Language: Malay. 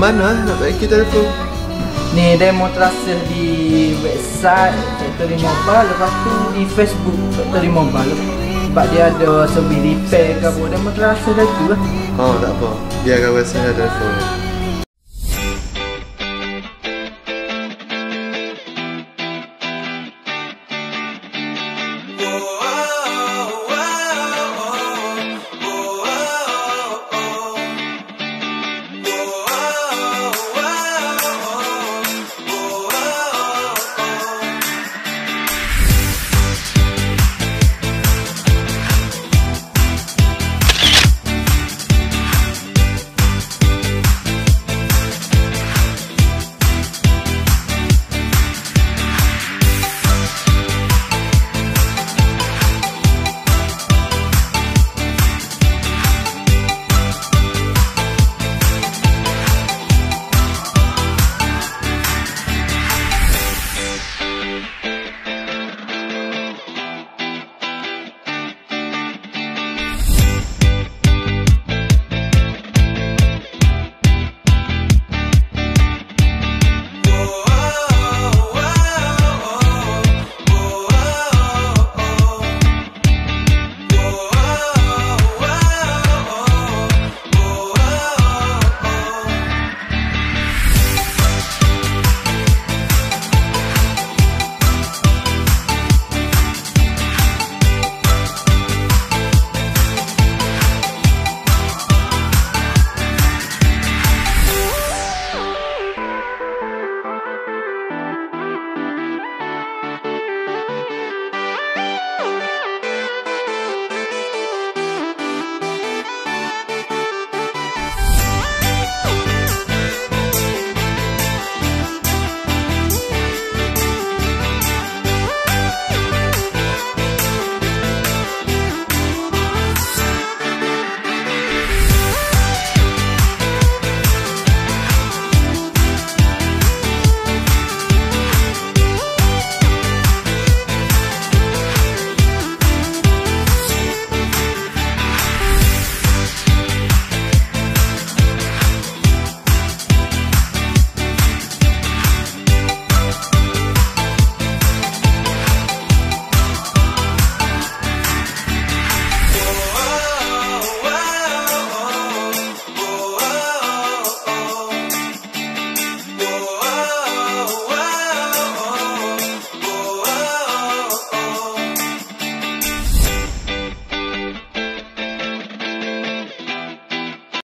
mana ah, nak baiki telefon? Ni demo terasa di website Factory Mobile lepas tu di Facebook Factory Mobile sebab dia ada service repair ke apa demo terasa dah tu lah. Oh tak apa. Biar kawan saya ada telefon.